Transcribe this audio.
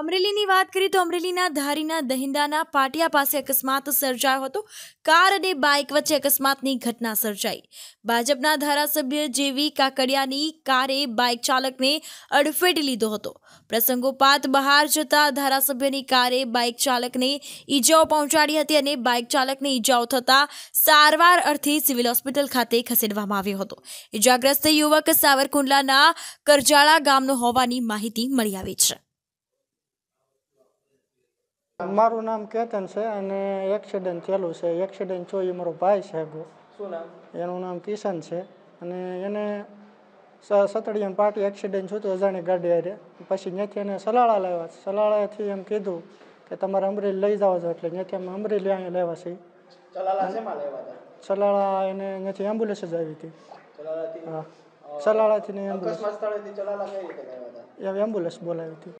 અમરેલીની વાત કરીએ તો અમરેલીના ધારીના દહિંદાના પાટિયા પાસે અકસ્માત સર્જાયો હતો. કાર અને બાઇક વચ્ચે અકસ્માતની ઘટના સર્જાઈ. ભાજપના ધારાસભ્ય જેવી કાકડિયાની કારે બાઇક ચાલકને અડફેટ લીધો હતો. પ્રસંગોપાત બહાર જતા ધારાસભ્યની કારે બાઇક ચાલકને ઈજાઓ પહોંચાડી હતી અને બાઇક ચાલકને ઈજાઓ થતાં સારવાર અર્થે સિવિલ હોસ્પિટલ ખાતે ખસેડવામાં આવ્યો હતો. ઈજાગ્રસ્ત યુવક સાવરકુંડલાના કરજાળા ગામનો હોવાની માહિતી મળી આવી છે. મારું નામ કેતન છે અને એક્સિડન્ટ થયેલું છે. એક્સિડન્ટ છો એ મારો ભાઈ છે એનું નામ કિશન છે. અને એને સતડિયામાં પાટી એક્સિડન્ટ થયું હતું અજાણી ગાડી હારે. પછી ત્યાંથી એને સલાળા લાવ્યા. સલાળાથી એમ કીધું કે તમારે અમરેલી લઈ જાવ છો. એટલે ત્યાંથી અમે અમરેલી અહીંયા લેવા છીએ. સલાળા એને ત્યાંથી એમ્બ્યુલન્સ જ આવી હતી. હા. સલાળાથી ને એમ્બ્યુલન્સ એમ્બ્યુલન્સ બોલાવી હતી.